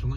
请问